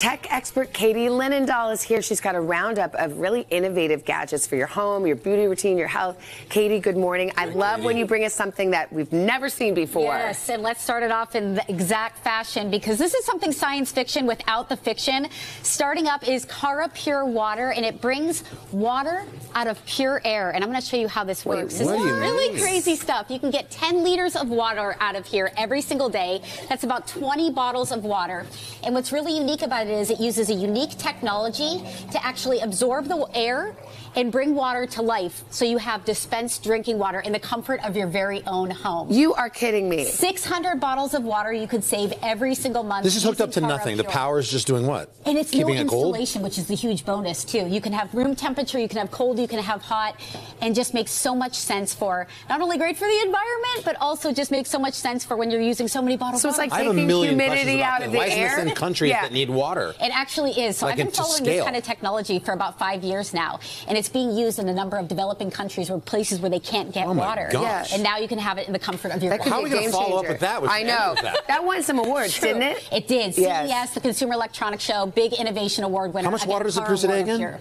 Tech expert Katie Linendoll is here. She's got a roundup of really innovative gadgets for your home, your beauty routine, your health. Katie, good morning. I love when you bring us something that we've never seen before. Yes, and let's start it off in the exact fashion because this is something science fiction without the fiction. Starting up is Kara Pure Water, and it brings water out of pure air. And I'm going to show you how this works. This what is really mean? crazy stuff. You can get 10 liters of water out of here every single day. That's about 20 bottles of water. And what's really unique about it is it uses a unique technology to actually absorb the air and bring water to life so you have dispensed drinking water in the comfort of your very own home. You are kidding me. 600 bottles of water you could save every single month. This is hooked up to nothing. The power is just doing what? And it's keeping no it cold. installation, which is the huge bonus too. You can have room temperature, you can have cold, you can have hot, and just makes so much sense for not only great for the environment, but also just makes so much sense for when you're using so many bottles. So of it's water. like I have taking humidity out of the Why isn't air. this in countries Yeah. that need water? It actually is. So Like I've been into following this kind of technology for about five years now, and it's being used in a number of developing countries or places where they can't get Oh my water. gosh. And now you can have it in the comfort of your That could How home. are we gonna game follow up with that? We I know. end with That. won some awards, True. didn't it? It did. Yes. CES, the Consumer Electronics Show, big innovation award winner. How much water does it Kara produce a day again?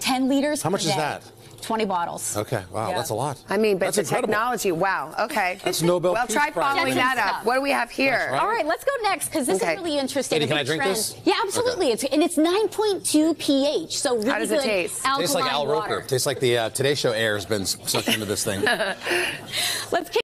10 liters. How per much is that? 20 bottles. Okay, wow, Yeah. that's a lot. I mean, but that's the incredible. technology, wow. Okay. That's Nobel Well, Peace try following That's that stuff. up. What do we have here? right. All right, let's go next because this Okay. is really interesting. Katie, can I drink trend. this? Yeah, absolutely. It's and it's 9.2 pH, so really How does it good taste? Tastes like Al water. Roker. Tastes like the uh, Today Show air has been sucked into this thing. Let's